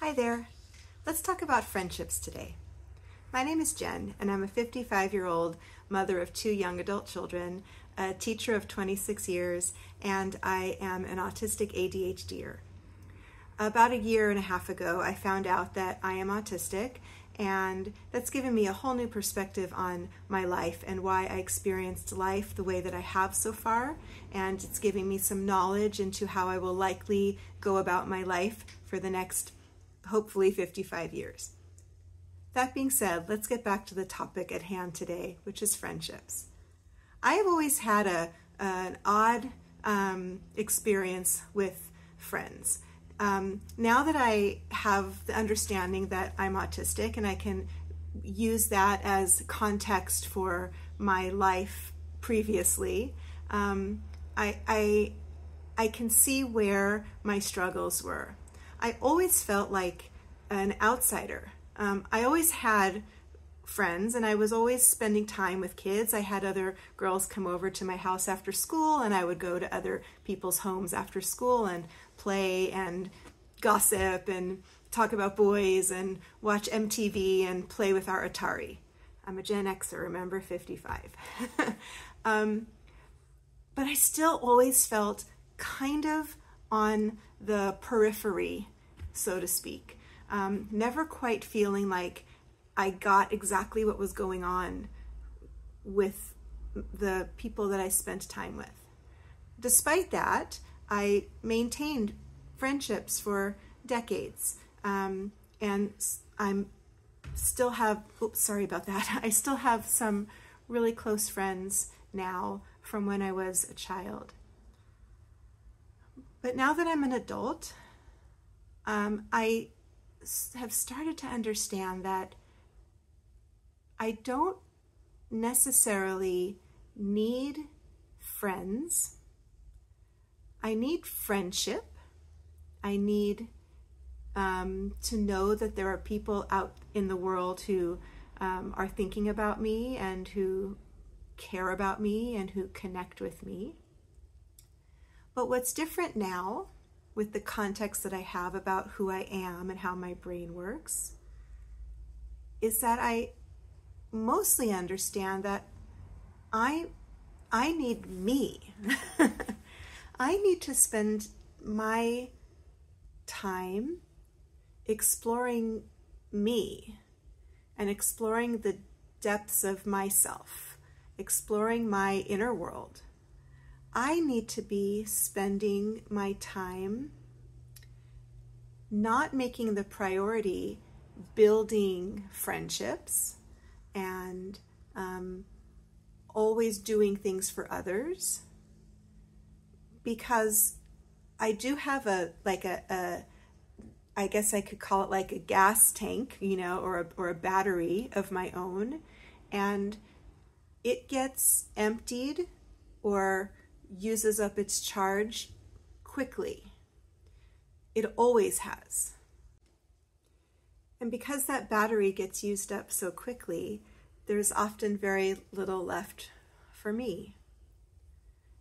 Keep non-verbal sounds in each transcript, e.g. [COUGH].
Hi there. Let's talk about friendships today. My name is Jen, and I'm a 55 year old mother of two young adult children, a teacher of 26 years, and I am an autistic ADHDer. About a year and a half ago, I found out that I am autistic, and that's given me a whole new perspective on my life and why I experienced life the way that I have so far. And it's giving me some knowledge into how I will likely go about my life for the next, hopefully, 55 years. That being said, let's get back to the topic at hand today, which is friendships. I have always had a, an odd um, experience with friends um, now that I have the understanding that I'm autistic and I can use that as context for my life previously, um, I, I, I can see where my struggles were. I always felt like an outsider. Um, I always had friends and I was always spending time with kids. I had other girls come over to my house after school and I would go to other people's homes after school and play and gossip and talk about boys and watch MTV and play with our Atari. I'm a Gen Xer, remember 55. [LAUGHS] um, but I still always felt kind of on the periphery, so to speak. Um, never quite feeling like I got exactly what was going on with the people that I spent time with. Despite that, I maintained friendships for decades, um, and I'm still have. Oops, sorry about that. [LAUGHS] I still have some really close friends now from when I was a child. But now that I'm an adult, um, I have started to understand that I don't necessarily need friends. I need friendship. I need um, to know that there are people out in the world who um, are thinking about me and who care about me and who connect with me. But what's different now, with the context that I have about who I am and how my brain works, is that I mostly understand that I I need me. [LAUGHS] I need to spend my time exploring me and exploring the depths of myself, exploring my inner world. I need to be spending my time not making the priority building friendships and um, always doing things for others because I do have a like a, a I guess I could call it like a gas tank, you know, or a, or a battery of my own, and it gets emptied or uses up its charge quickly. It always has. And because that battery gets used up so quickly, there's often very little left for me.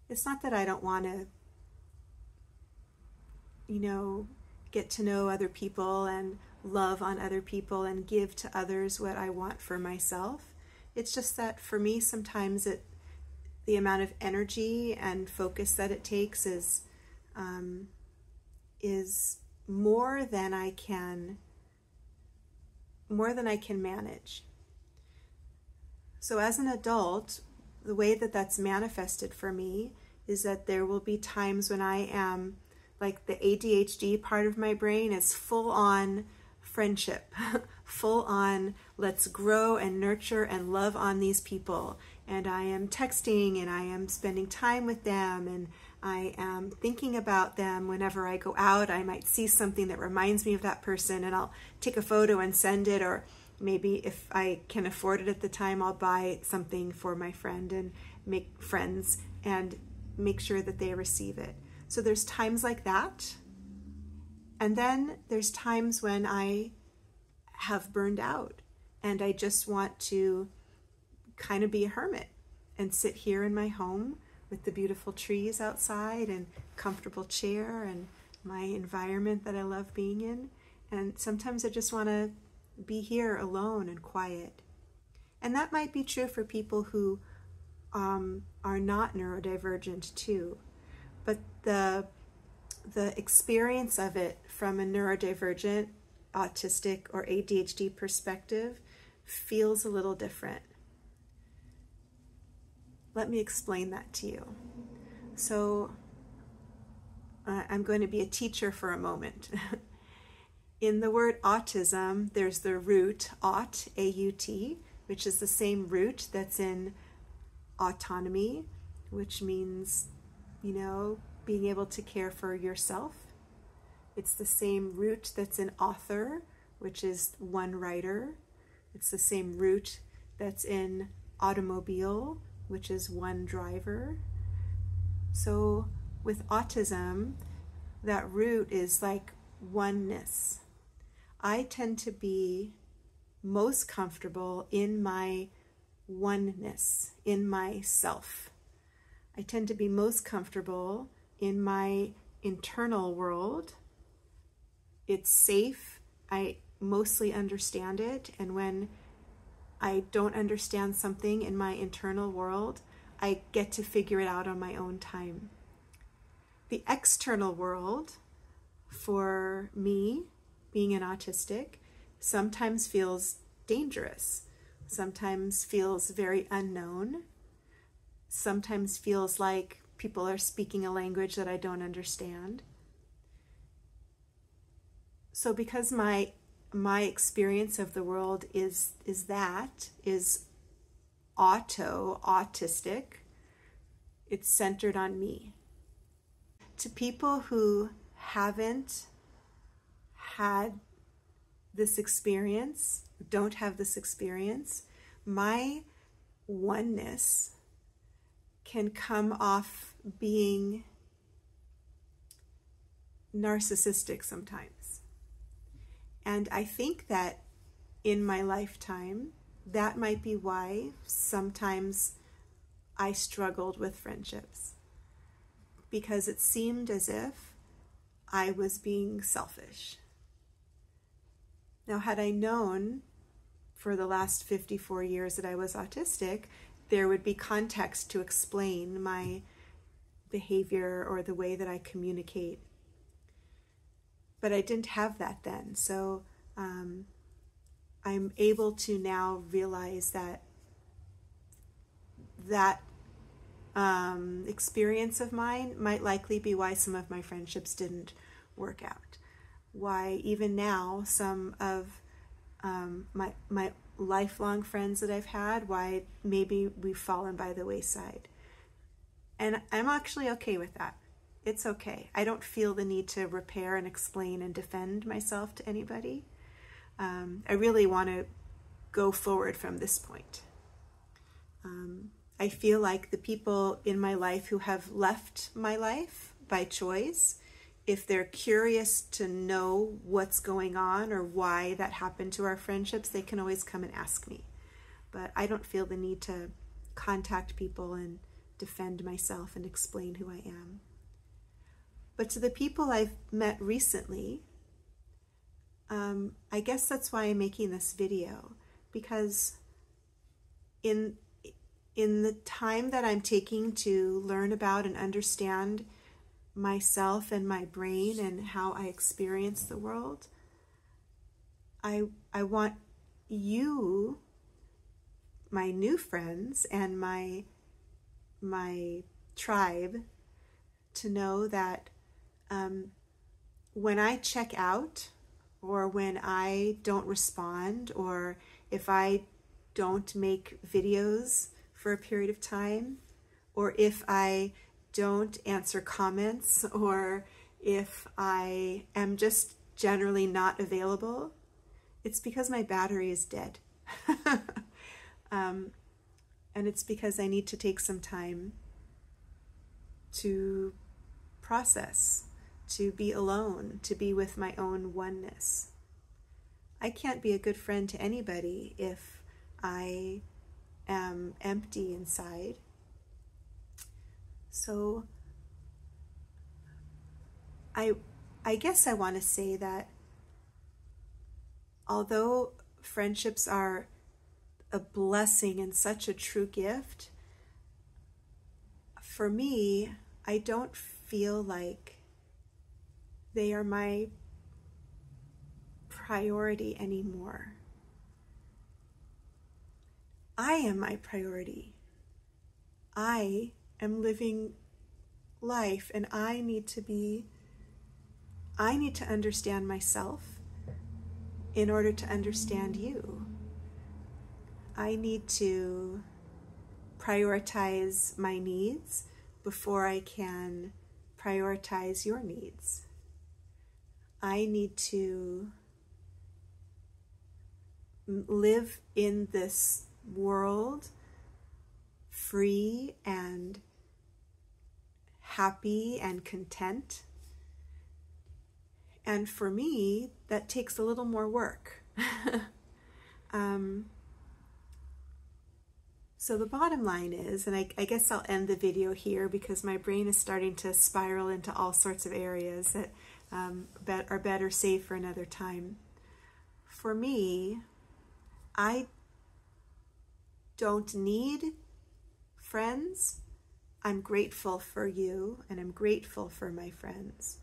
It's not that I don't want to, you know, get to know other people and love on other people and give to others what I want for myself. It's just that for me, sometimes it, the amount of energy and focus that it takes is, um, is more than I can, more than I can manage. So as an adult, the way that that's manifested for me is that there will be times when I am like the ADHD part of my brain is full on friendship, [LAUGHS] full on let's grow and nurture and love on these people. And I am texting and I am spending time with them and I am thinking about them whenever I go out. I might see something that reminds me of that person and I'll take a photo and send it or maybe if I can afford it at the time, I'll buy something for my friend and make friends and make sure that they receive it. So there's times like that. And then there's times when I have burned out and I just want to kind of be a hermit and sit here in my home with the beautiful trees outside and comfortable chair and my environment that I love being in And sometimes I just want to be here alone and quiet. And that might be true for people who um, are not neurodivergent too. But the the experience of it from a neurodivergent, autistic, or ADHD perspective feels a little different. Let me explain that to you. So, uh, I'm going to be a teacher for a moment. [LAUGHS] In the word autism, there's the root aut, A U T, which is the same root that's in autonomy, which means, you know, being able to care for yourself. It's the same root that's in author, which is one writer. It's the same root that's in automobile, which is one driver. So with autism, that root is like oneness. I tend to be most comfortable in my oneness, in myself. I tend to be most comfortable in my internal world. It's safe. I mostly understand it. And when I don't understand something in my internal world, I get to figure it out on my own time. The external world, for me, being an autistic, sometimes feels dangerous, sometimes feels very unknown, sometimes feels like people are speaking a language that I don't understand. So because my my experience of the world is is that is auto autistic it's centered on me to people who haven't had this experience don't have this experience my oneness can come off being narcissistic sometimes. And I think that in my lifetime, that might be why sometimes I struggled with friendships. Because it seemed as if I was being selfish. Now, had I known for the last 54 years that I was autistic, there would be context to explain my behavior or the way that I communicate. But I didn't have that then. So um, I'm able to now realize that that um, experience of mine might likely be why some of my friendships didn't work out. Why even now some of um, my my lifelong friends that I've had, why maybe we've fallen by the wayside. And I'm actually okay with that. It's okay. I don't feel the need to repair and explain and defend myself to anybody. Um, I really want to go forward from this point. Um, I feel like the people in my life who have left my life by choice if they're curious to know what's going on or why that happened to our friendships, they can always come and ask me. But I don't feel the need to contact people and defend myself and explain who I am. But to the people I've met recently, um, I guess that's why I'm making this video because in in the time that I'm taking to learn about and understand myself and my brain and how I experience the world. I I want you my new friends and my my tribe to know that um, when I check out or when I don't respond or if I don't make videos for a period of time or if I don't answer comments [LAUGHS] or if I am just generally not available, it's because my battery is dead. [LAUGHS] um, and it's because I need to take some time to process, to be alone, to be with my own oneness. I can't be a good friend to anybody if I am empty inside so I I guess I want to say that although friendships are a blessing and such a true gift, for me, I don't feel like they are my priority anymore. I am my priority. I am living life and I need to be, I need to understand myself in order to understand you. I need to prioritize my needs before I can prioritize your needs. I need to live in this world free and happy and content. And for me, that takes a little more work. [LAUGHS] um, so the bottom line is, and I, I, guess I'll end the video here because my brain is starting to spiral into all sorts of areas that um, are better saved for another time. For me, I don't need friends. I'm grateful for you and I'm grateful for my friends.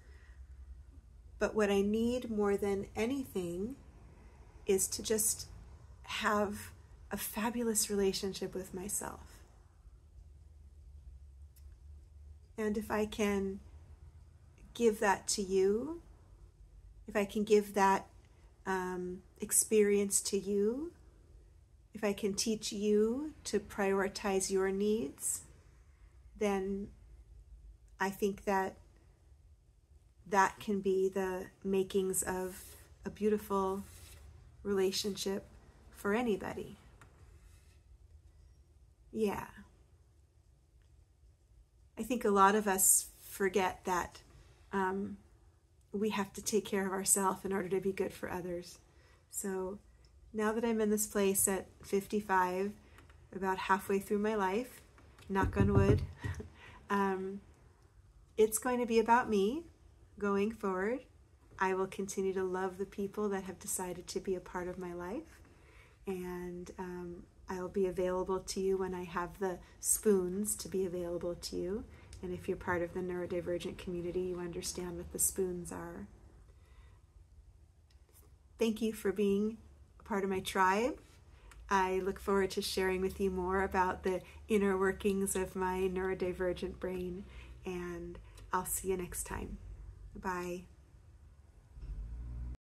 But what I need more than anything is to just have a fabulous relationship with myself. And if I can give that to you, if I can give that um, experience to you, if I can teach you to prioritize your needs, then I think that that can be the makings of a beautiful relationship for anybody. Yeah. I think a lot of us forget that um, we have to take care of ourselves in order to be good for others. So now that I'm in this place at 55, about halfway through my life, knock on wood, [LAUGHS] um, it's going to be about me going forward. I will continue to love the people that have decided to be a part of my life. And um, I will be available to you when I have the spoons to be available to you. And if you're part of the neurodivergent community, you understand what the spoons are. Thank you for being a part of my tribe. I look forward to sharing with you more about the inner workings of my neurodivergent brain, and I'll see you next time. Bye.